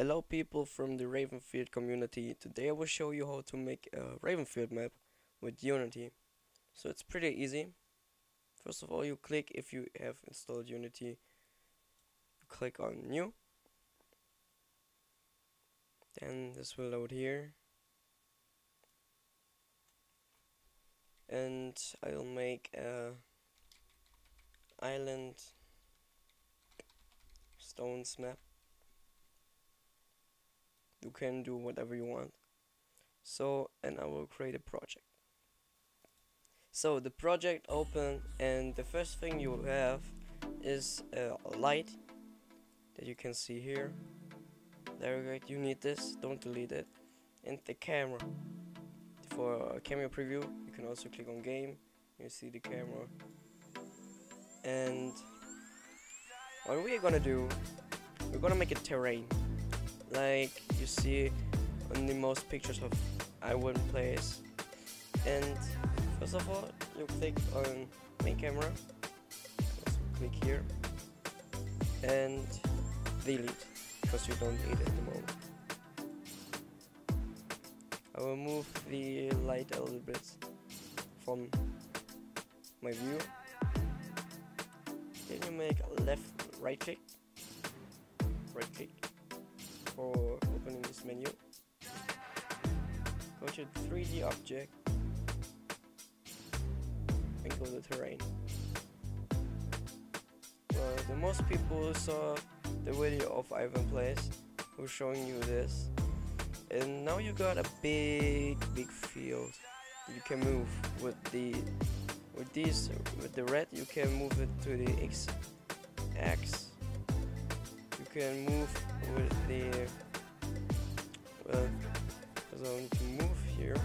Hello people from the Ravenfield community. Today I will show you how to make a Ravenfield map with Unity. So it's pretty easy. First of all you click if you have installed Unity. You click on new. Then this will load here. And I'll make a island stones map you can do whatever you want. So and I will create a project. So the project open and the first thing you have is a light that you can see here. There we go. You need this. Don't delete it. And the camera. For a camera preview you can also click on game. You see the camera. And what we're gonna do we're gonna make a terrain like you see on the most pictures of Ivan Plays and first of all you click on main camera click here and delete because you don't need it at the moment. I will move the light a little bit from my view. Then you make a left right click right click for opening this menu. Go to 3D object and go to terrain. Well, the most people saw the video of Ivan Plays who's showing you this. And now you got a big, big field you can move with the with these with the red you can move it to the X X can move with the well because I to move here.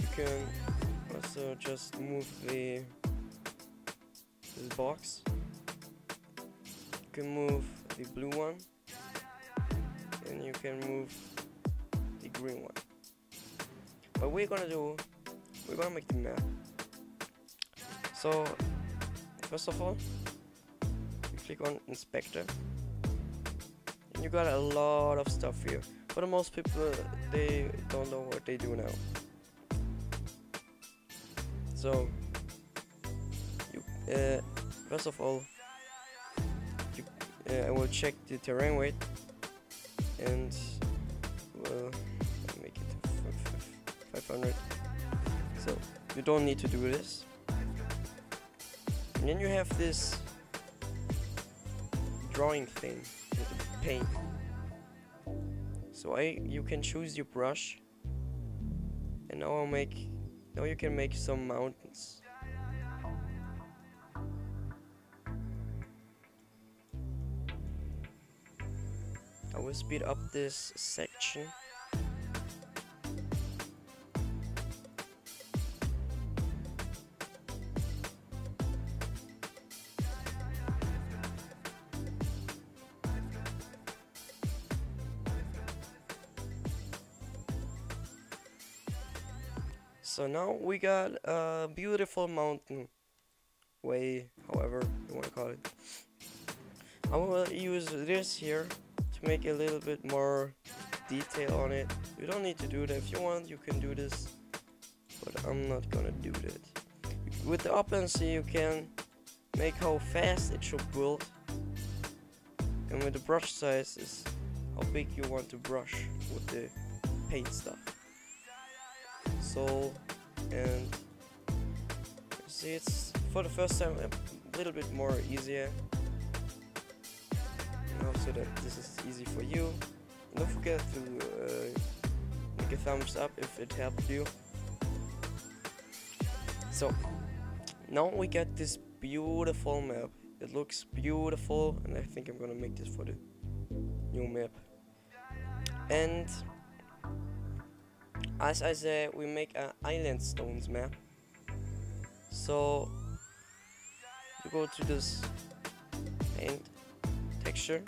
You can also just move the this box. You can move the blue one. And you can move the green one. What we're gonna do we're gonna make the map. So first of all click on inspector. And you got a lot of stuff here the most people they don't know what they do now. So you uh, first of all you, uh, I will check the terrain weight and well make it 500 so you don't need to do this. And then you have this drawing thing with the paint. So I you can choose your brush and now I'll make now you can make some mountains. I will speed up this section So now we got a beautiful mountain way, however you want to call it. I will use this here to make a little bit more detail on it. You don't need to do that. If you want, you can do this, but I'm not gonna do that. With the and you can make how fast it should build, and with the brush size is how big you want to brush with the paint stuff soul and see it's for the first time a little bit more easier. Now so that this is easy for you. Don't forget to uh, make a thumbs up if it helped you. So now we get this beautiful map. It looks beautiful and I think I'm gonna make this for the new map. And as I said, we make an island stones map. So you go to this paint texture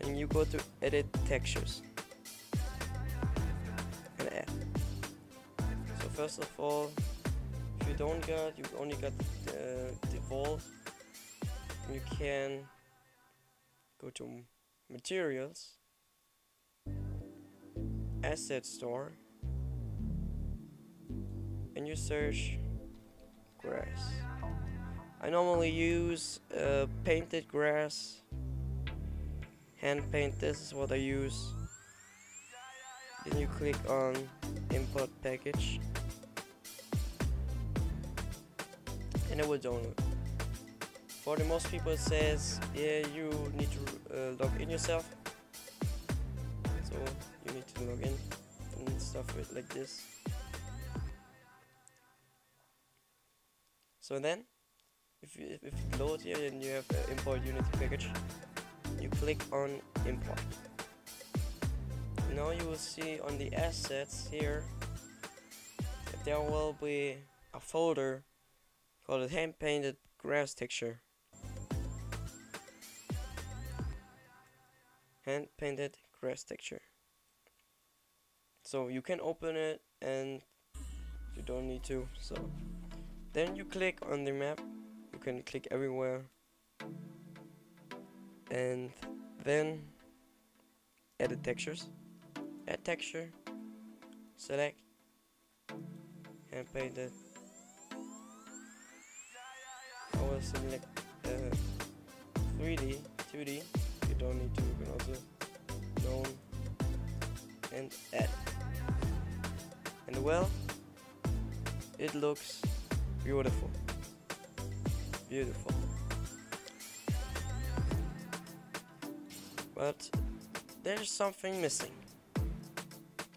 and you go to edit textures and add. So first of all, if you don't got, you only got the, the walls you can go to materials asset store and you search grass. I normally use uh, painted grass hand paint this is what I use. Then you click on import package. And it will download. For the most people it says yeah you need to uh, log in yourself. So to log in and stuff it like this. So then if you if it loads here and you have import unity package. You click on import. Now you will see on the assets here that there will be a folder called hand painted grass texture. Hand painted grass texture so you can open it and you don't need to so. Then you click on the map. You can click everywhere. And then edit textures. Add texture. Select. And paint it I will select uh, 3D 2D you don't need to you can also zone and add and well it looks beautiful. Beautiful. But there's something missing.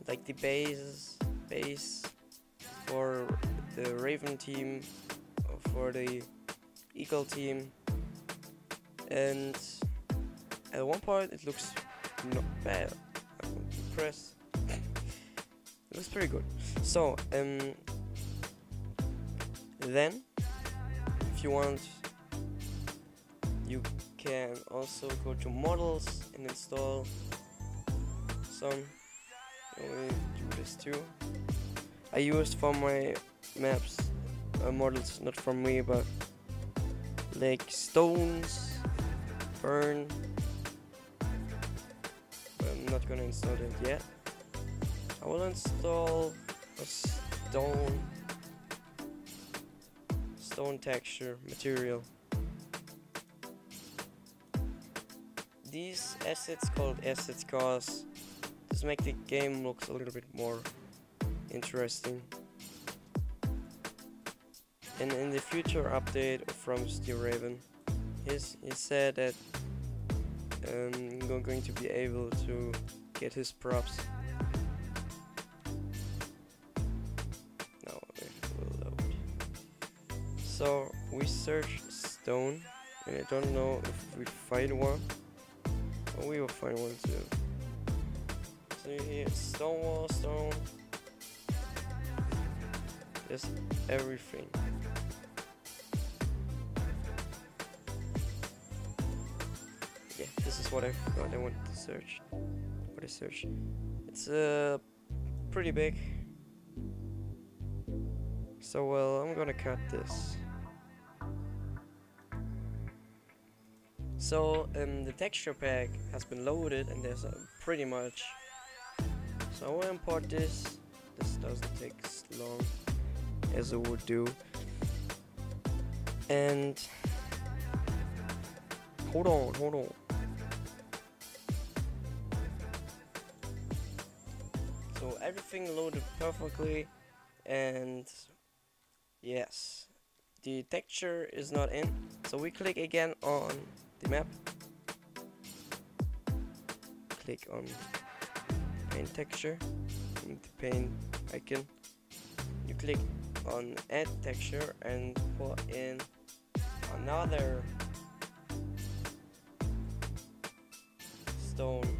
Like the base base for the raven team for the eagle team. And at one point it looks not bad. I'm impressed it looks pretty good. So um then if you want you can also go to models and install some. We do this too. I used for my maps uh, models not from me but like stones burn. I'm not gonna install it yet I will install a stone stone texture material. These assets called assets cause just make the game looks a little bit more interesting. And in the future update from Steel Raven. He's, he said that um, going to be able to get his props so we search stone and I don't know if we find one. Oh we will find one too. So here stone wall stone. Just everything. Yeah this is what I what I want to search. What I search. It's uh pretty big. So well I'm gonna cut this so um, the texture pack has been loaded and there's uh, pretty much so I will import this. This doesn't take as long as it would do. And hold on hold on. So everything loaded perfectly and yes the texture is not in. So we click again on the map. Click on paint texture. The paint icon. You click on add texture and put in another stone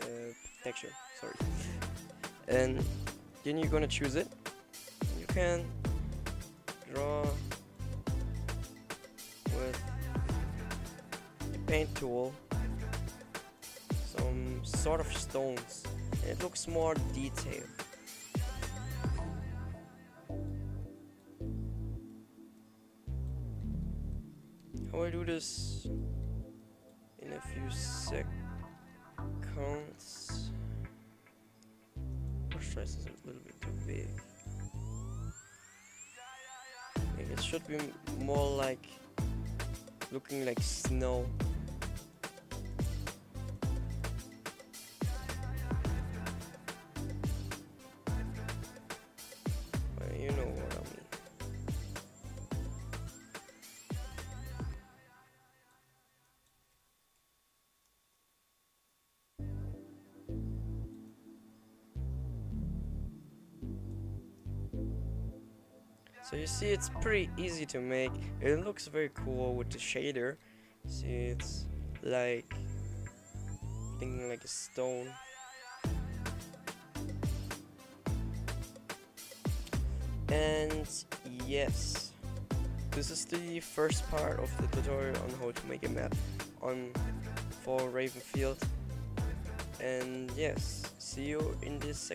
uh, texture sorry. And then you're gonna choose it. You can draw with the paint tool some sort of stones and it looks more detailed I will do this in a few seconds. Brush size is a little bit too big. It should be more like looking like snow. So you see it's pretty easy to make. It looks very cool with the shader. See it's like thinking like a stone. And yes, this is the first part of the tutorial on how to make a map on for Ravenfield. And yes, see you in part.